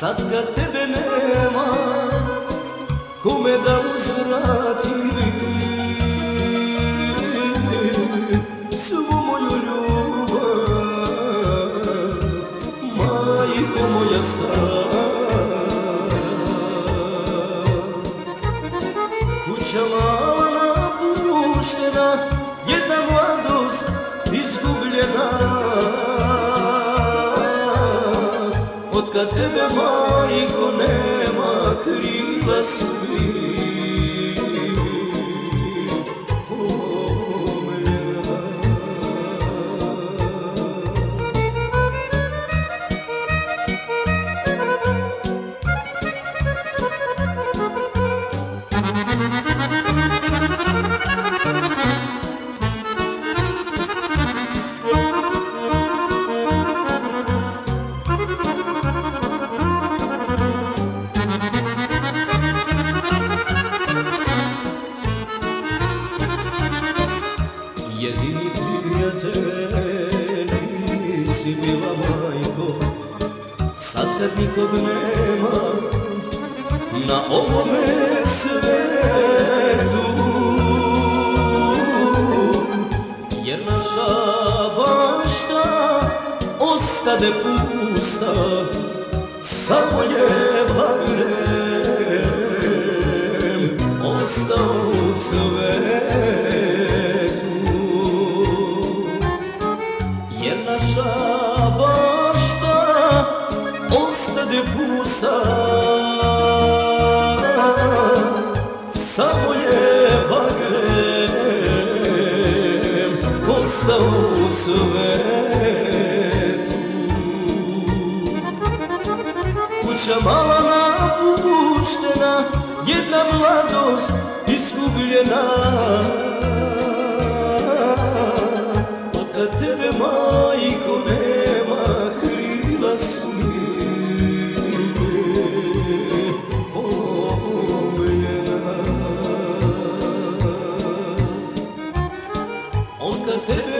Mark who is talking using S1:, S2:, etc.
S1: Sad kad tebe nema Kome da uzvratim Majko moja stara Kuća mala napuštena Jedna mladost izgubljena Od kad tebe majko nema Kriva si bila majko Sad kad nikog nema. Na ovome svetu. Jer naša bašta ostade pusta Samo je bagrem Samo je bagrem ostao u cvetu Kuća mala napuštena, jedna mladost izgubljena Od kad